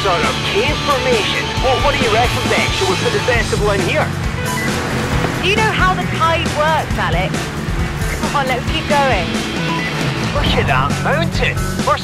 sort of cave formation. Well, what do you reckon, Beck? Should we put the festival in here? Do you know how the tide works, Alex? Come on, let's keep going. Look at that mountain. We're